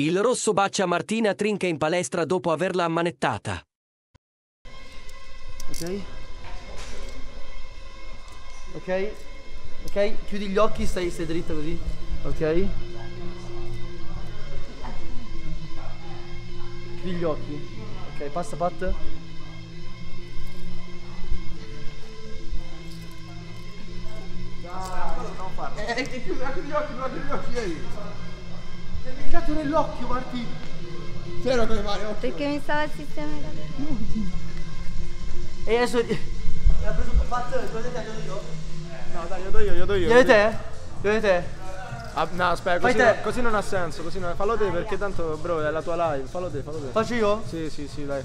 Il rosso bacia Martina trinca in palestra dopo averla ammanettata. Ok? Ok? Ok? Chiudi gli occhi, stai, stai dritto così. Ok? Chiudi gli occhi. Ok, passa Pat. Eh, che chiudi chiudi gli occhi, chiudi gli occhi, Ti hai beccato nell'occhio, Marti. Fermo con le mani, occhio. Perché mi stava sistemando. E adesso... Ha preso Pat, glielo dite, glielo io? No, dai, io do io, io do io. Glielo te? Glielo te? Ah, no, aspetta, così, te. così non ha senso, così non... fallo te perché tanto, bro, è la tua live, fallo te, fallo te. Faccio io? Sì, sì, sì, dai.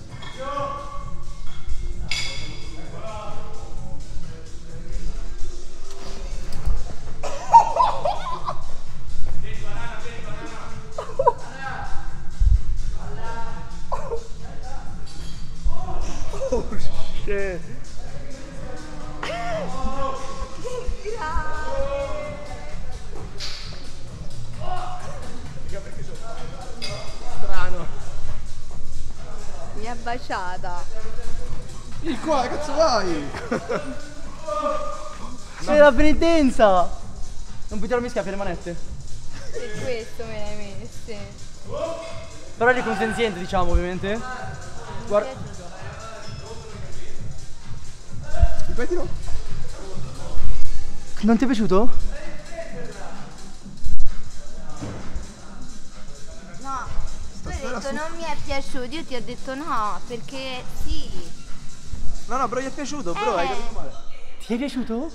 Oh shit. Strano. Mi ha baciata. Vieni qua, cazzo vai? C'è la penitenza! Non puoi tirarmi schiaffi le manette. Per questo me le hai messe. Però eri consenziente, diciamo, ovviamente. Guarda. Ripetilo. Non ti è piaciuto? No, tu hai detto non mi è piaciuto, io ti ho detto no, perché sì. No, no, bro, gli è piaciuto, bro, hai Eh. capito male. Ti è piaciuto?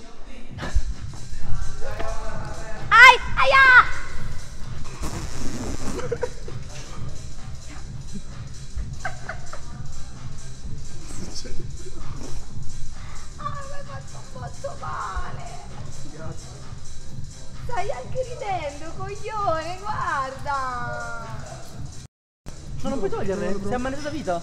Ridendo, coglione, guarda. No, non puoi toglierle, sei ammanettata vita.